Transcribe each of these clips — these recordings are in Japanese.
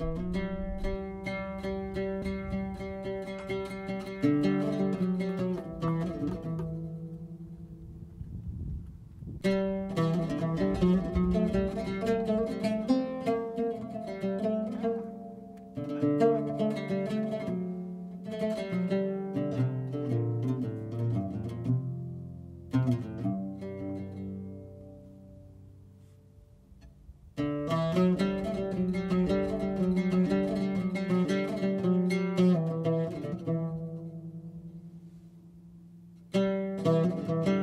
Música Música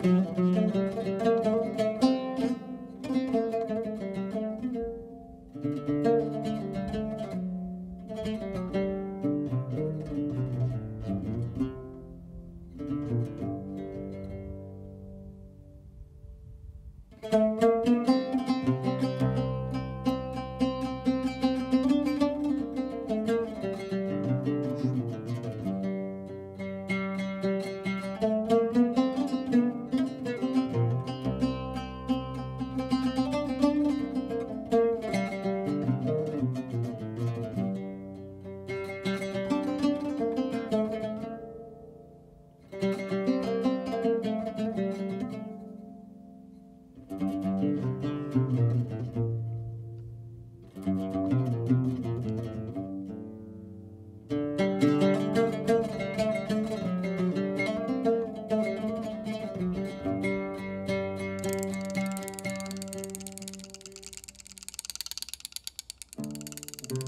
Thank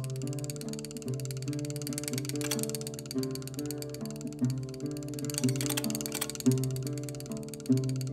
you.